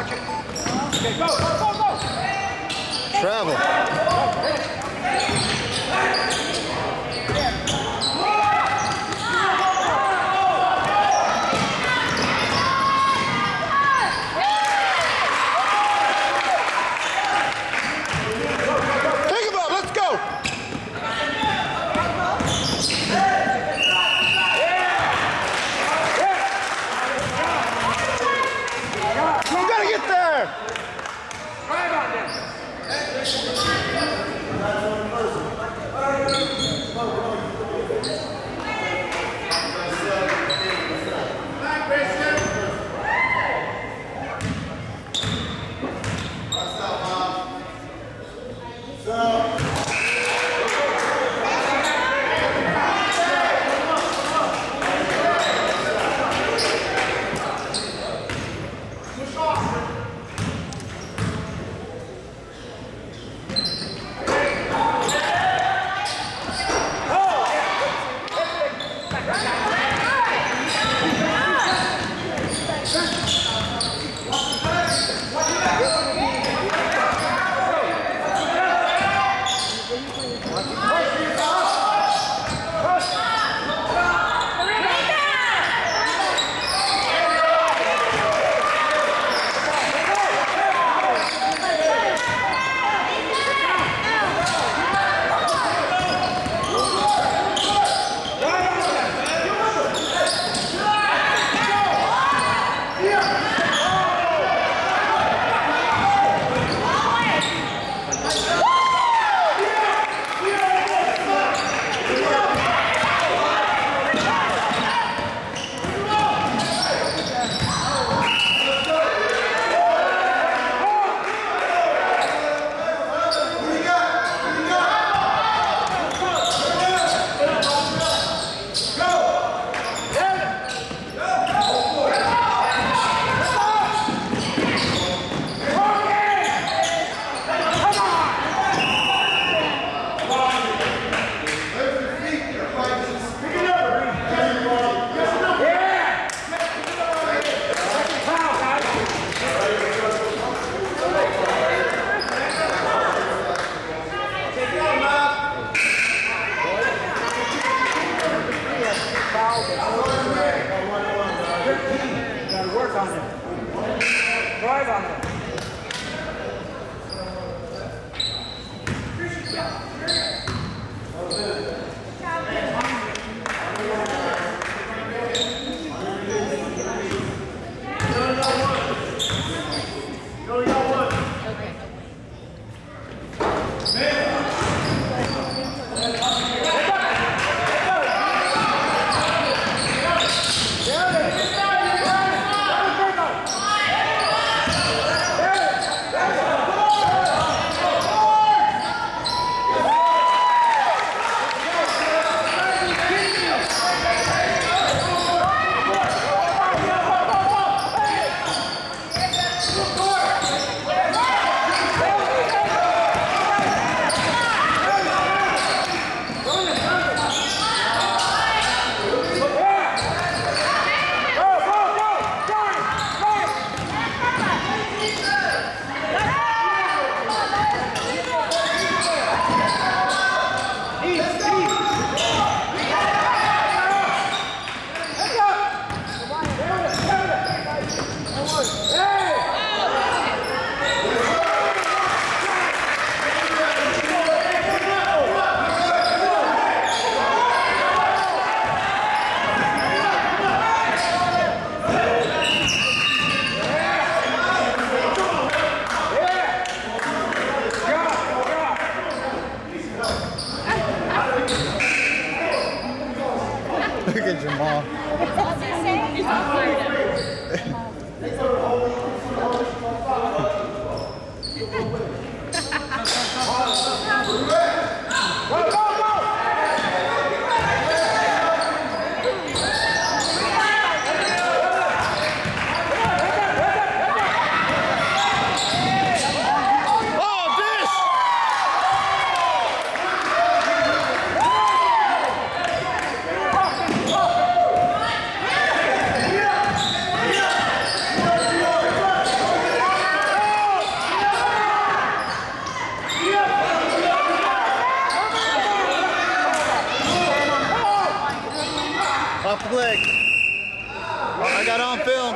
Watch it. Okay, go, go, go, go. Travel. Major Mall. Got on film.